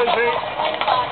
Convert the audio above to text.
Valeu, gente.